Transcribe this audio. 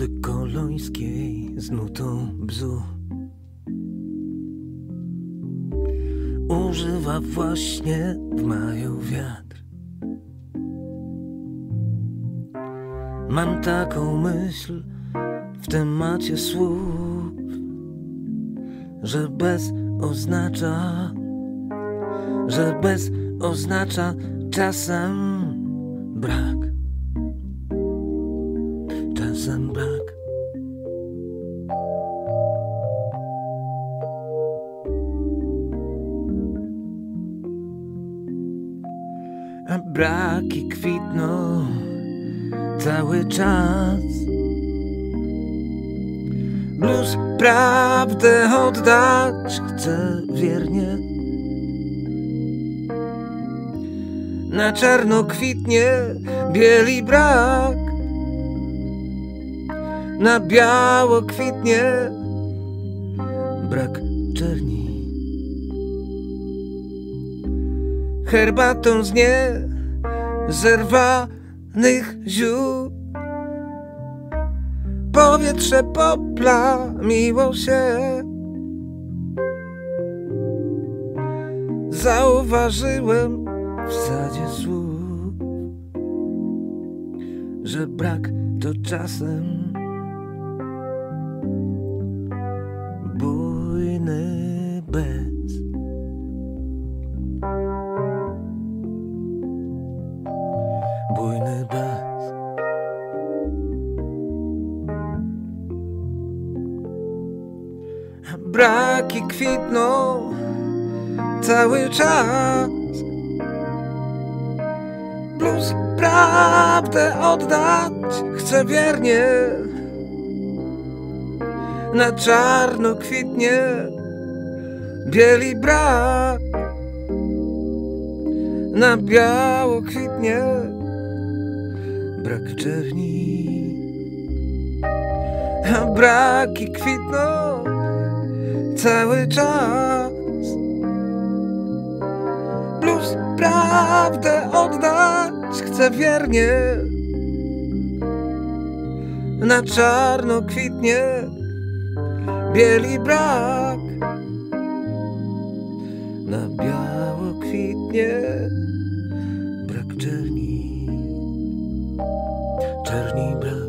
wody kolońskiej z nutą bzu. Używa właśnie w maju wiatr. Mam taką myśl w temacie słów, że bez oznacza, że bez oznacza czasem brak. Brak. A braki kwitną cały czas. Blues prawdę oddać chcę wiernie. Na czarno kwitnie bieli brak. Na biało kwitnie brak czerni. Herbatą z nie zerwanych ziół. Powietrze poplamiło się. Zauważyłem w sadzie słów, że brak to czasem Braki kwitną cały czas. Blues prawdę oddać chcę wiernie. Na czarno kwitnie bieli brak. Na biało kwitnie brak czerni. A braki kwitną cały czas. Blues prawdę oddać chcę wiernie. Na czarno kwitnie bieli brak. Na biało kwitnie brak czerni. Czerni brak.